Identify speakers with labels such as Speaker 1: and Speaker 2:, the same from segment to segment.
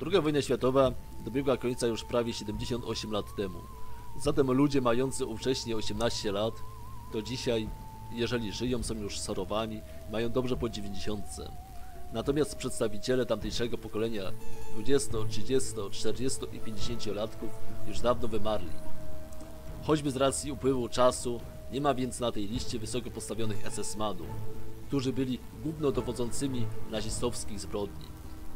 Speaker 1: Druga wojna światowa dobiegła końca już prawie 78 lat temu. Zatem ludzie mający ówcześnie 18 lat, to dzisiaj, jeżeli żyją, są już sorowani, mają dobrze po 90. Natomiast przedstawiciele tamtejszego pokolenia 20, 30, 40 i 50 latków już dawno wymarli. Choćby z racji upływu czasu nie ma więc na tej liście wysoko postawionych SS-manów, którzy byli głównodowodzącymi nazistowskich zbrodni.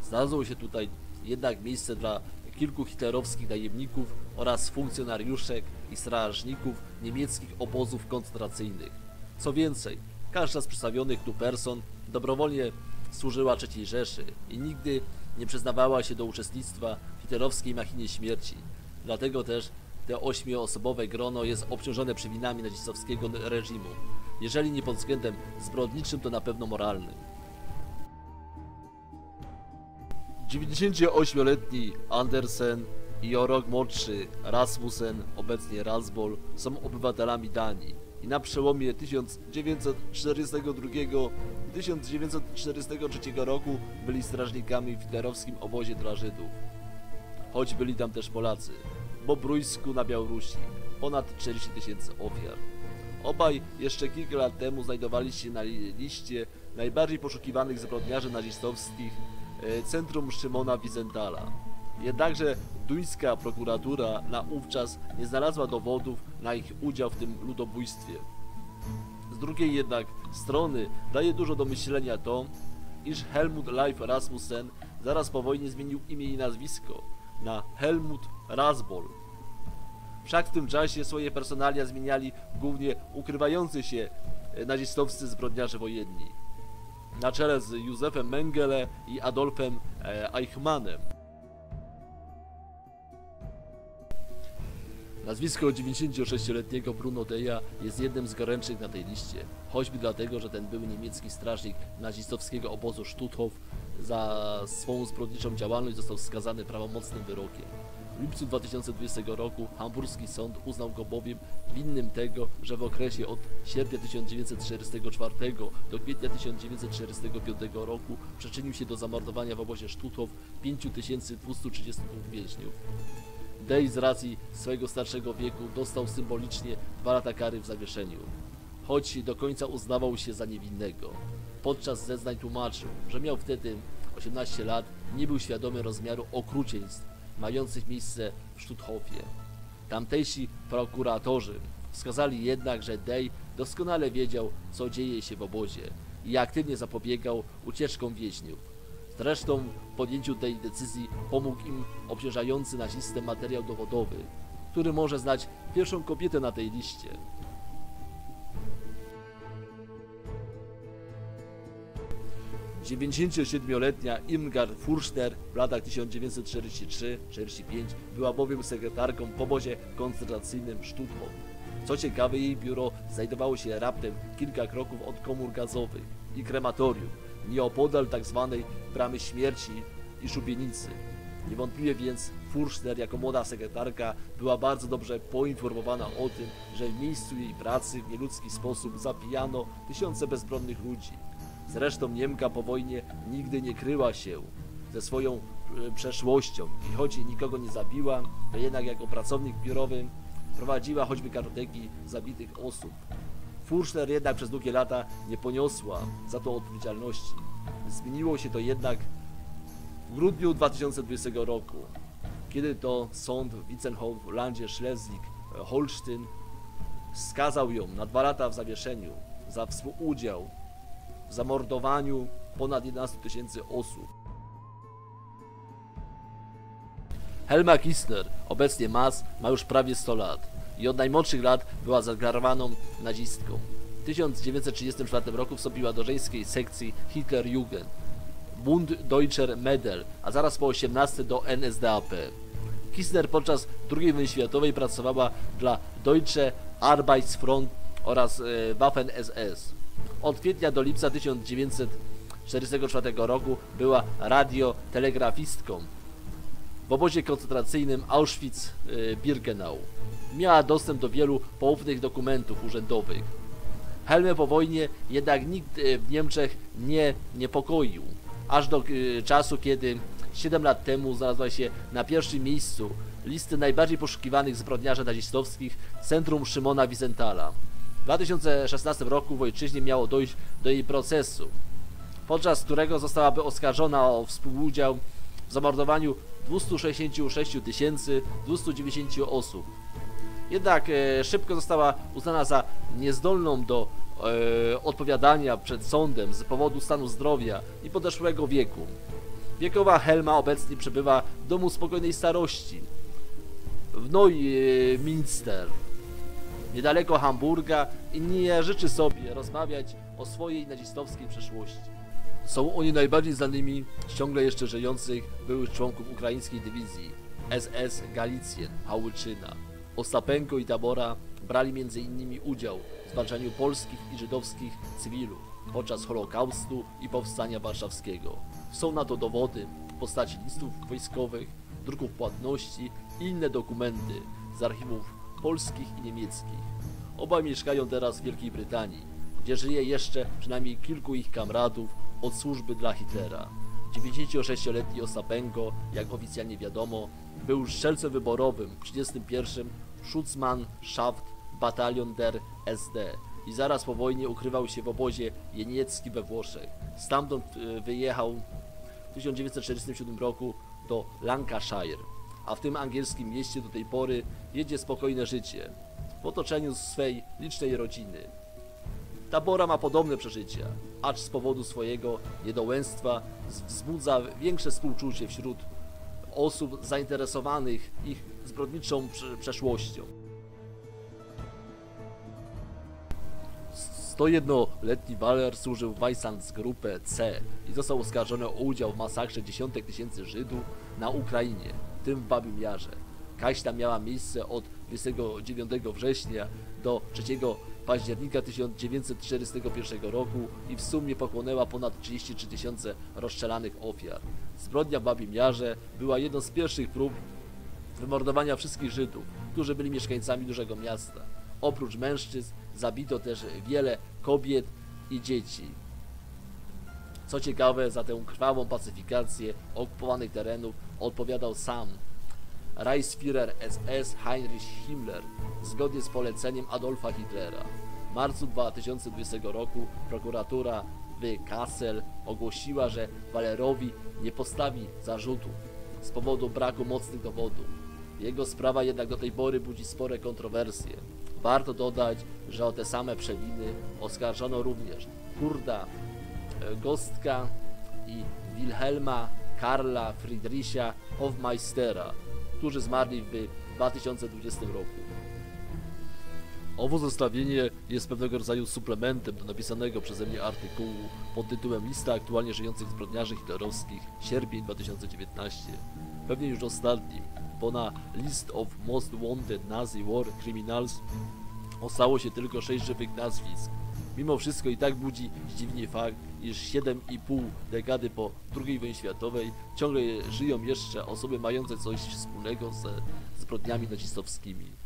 Speaker 1: Znalazło się tutaj jednak miejsce dla kilku hitlerowskich najemników oraz funkcjonariuszek i strażników niemieckich obozów koncentracyjnych. Co więcej, każda z przedstawionych tu person dobrowolnie służyła III Rzeszy i nigdy nie przyznawała się do uczestnictwa w hitlerowskiej machinie śmierci. Dlatego też te ośmioosobowe grono jest obciążone przewinami nazistowskiego reżimu. Jeżeli nie pod względem zbrodniczym, to na pewno moralnym. 98-letni Andersen i o rok młodszy Rasmussen, obecnie Rasbol, są obywatelami Danii i na przełomie 1942 i 1943 roku byli strażnikami w hitlerowskim obozie dla Żydów. Choć byli tam też Polacy, bo Brójsku na Białorusi, ponad 40 tysięcy ofiar. Obaj jeszcze kilka lat temu znajdowali się na li- liście najbardziej poszukiwanych zbrodniarzy nazistowskich Centrum Szymona Wizentala. Jednakże duńska prokuratura na ówczas nie znalazła dowodów na ich udział w tym ludobójstwie. Z drugiej jednak strony daje dużo do myślenia to, iż Helmut Leif Rasmussen zaraz po wojnie zmienił imię i nazwisko na Helmut Rasbol. Wszak w tym czasie swoje personalia zmieniali głównie ukrywający się e, nazistowscy zbrodniarze wojenni. Na czele z Józefem Mengele i Adolfem e, Eichmannem. Nazwisko 96-letniego Bruno Deja jest jednym z goręczych na tej liście, choćby dlatego, że ten były niemiecki strażnik nazistowskiego obozu Stutthof za swą zbrodniczą działalność został skazany prawomocnym wyrokiem. W lipcu 2020 roku hamburski sąd uznał go bowiem winnym tego, że w okresie od sierpnia 1944 do kwietnia 1945 roku przyczynił się do zamordowania w obozie Stutthof 5232 więźniów. Day z racji swojego starszego wieku dostał symbolicznie dwa lata kary w zawieszeniu, choć do końca uznawał się za niewinnego. Podczas zeznań tłumaczył, że miał wtedy 18 lat nie był świadomy rozmiaru okrucieństw mających miejsce w Stutthofie. Tamtejsi prokuratorzy wskazali jednak, że Day doskonale wiedział, co dzieje się w obozie i aktywnie zapobiegał ucieczkom więźniów. Zresztą w podjęciu tej decyzji pomógł im obciążający nazistę materiał dowodowy, który może znać pierwszą kobietę na tej liście. Dziewięćdziesięciosiedmioletnia Irmgard Furster w latach 1943-45 była bowiem sekretarką w obozie koncentracyjnym Stutthof. Co ciekawe, jej biuro znajdowało się raptem kilka kroków od komór gazowych i krematorium, nieopodal tzw. bramy śmierci i szubienicy. Niewątpliwie więc Furster jako młoda sekretarka była bardzo dobrze poinformowana o tym, że w miejscu jej pracy w nieludzki sposób zabijano tysiące bezbronnych ludzi. Zresztą Niemka po wojnie nigdy nie kryła się ze swoją e, przeszłością i choć nikogo nie zabiła, to jednak jako pracownik biurowy prowadziła choćby kartoteki zabitych osób. Furster jednak przez długie lata nie poniosła za to odpowiedzialności. Zmieniło się to jednak w grudniu 2020 roku, kiedy to sąd w Witzenhof w landzie Schleswig-Holstein skazał ją na dwa lata w zawieszeniu za współudział zamordowaniu ponad 11 tysięcy osób. Helma Kistner, obecnie Mas, ma już prawie 100 lat i od najmłodszych lat była zagrawaną nazistką. W 1934 roku wstąpiła do żeńskiej sekcji Hitlerjugend, Bund Deutscher Medel, a zaraz po 18 do NSDAP. Kistner podczas II wojny światowej pracowała dla Deutsche Arbeitsfront oraz e, Waffen SS. Od kwietnia do lipca 1944 roku była radiotelegrafistką w obozie koncentracyjnym Auschwitz-Birkenau. Miała dostęp do wielu poufnych dokumentów urzędowych. Helmę po wojnie jednak nikt e, w Niemczech nie niepokoił, aż do e, czasu, kiedy 7 lat temu znalazła się na pierwszym miejscu listy najbardziej poszukiwanych zbrodniarzy nazistowskich Centrum Szymona Wizentala. W 2016 roku w ojczyźnie miało dojść do jej procesu, podczas którego zostałaby oskarżona o współudział w zamordowaniu 266 290 osób. Jednak e, szybko została uznana za niezdolną do e, odpowiadania przed sądem z powodu stanu zdrowia i podeszłego wieku. Wiekowa Helma obecnie przebywa w domu spokojnej starości w Neuminster, niedaleko Hamburga i nie życzy sobie rozmawiać o swojej nazistowskiej przeszłości. Są oni najbardziej znanymi z ciągle jeszcze żyjących byłych członków ukraińskiej dywizji SS Galicjen Hałyczyna. Ostapenko i Tabora brali m.in. udział w zwalczaniu polskich i żydowskich cywilów podczas Holokaustu i Powstania Warszawskiego. Są na to dowody w postaci listów wojskowych, druków płatności i inne dokumenty z archiwów polskich i niemieckich. Obaj mieszkają teraz w Wielkiej Brytanii, gdzie żyje jeszcze przynajmniej kilku ich kamratów od służby dla Hitlera. 96-letni Ostapenko, jak oficjalnie wiadomo, był strzelcem wyborowym w 31. Schutzmannschaft Batalion der SD i zaraz po wojnie ukrywał się w obozie jenieckim we Włoszech. Stamtąd e, wyjechał w 1947 roku do Lancashire, a w tym angielskim mieście do tej pory jedzie spokojne życie w otoczeniu swej licznej rodziny. Tabora ma podobne przeżycia, acz z powodu swojego niedołęstwa wzbudza większe współczucie wśród osób zainteresowanych ich zbrodniczą prze- przeszłością. 101-letni Waler służył w Weissensgruppe C i został oskarżony o udział w masakrze dziesiątek tysięcy Żydów na Ukrainie, w tym w Babim Jarze. Kaźta miała miejsce od 29 września do 3 października 1941 roku i w sumie pochłonęła ponad 33 tysiące rozstrzelanych ofiar. Zbrodnia w Babim Jarze była jedną z pierwszych prób wymordowania wszystkich Żydów, którzy byli mieszkańcami dużego miasta. Oprócz mężczyzn zabito też wiele kobiet i dzieci. Co ciekawe, za tę krwawą pacyfikację okupowanych terenów odpowiadał sam Reichsführer SS Heinrich Himmler zgodnie z poleceniem Adolfa Hitlera. W marcu 2020 roku prokuratura w Kassel ogłosiła, że Walerowi nie postawi zarzutu z powodu braku mocnych dowodów. Jego sprawa jednak do tej pory budzi spore kontrowersje. Warto dodać, że o te same przewiny oskarżono również Kurda e, Gostka i Wilhelma Karla Friedricha Hofmeistera, którzy zmarli w 2020 roku. Owo zestawienie jest pewnego rodzaju suplementem do napisanego przeze mnie artykułu pod tytułem Lista aktualnie żyjących zbrodniarzy hitlerowskich sierpień 2019. Pewnie już ostatnim, bo na List of Most Wanted Nazi War Criminals Ostało się tylko sześć żywych nazwisk. Mimo wszystko i tak budzi zdziwienie fakt, iż 7,5 dekady po II wojnie światowej ciągle żyją jeszcze osoby mające coś wspólnego ze zbrodniami nazistowskimi.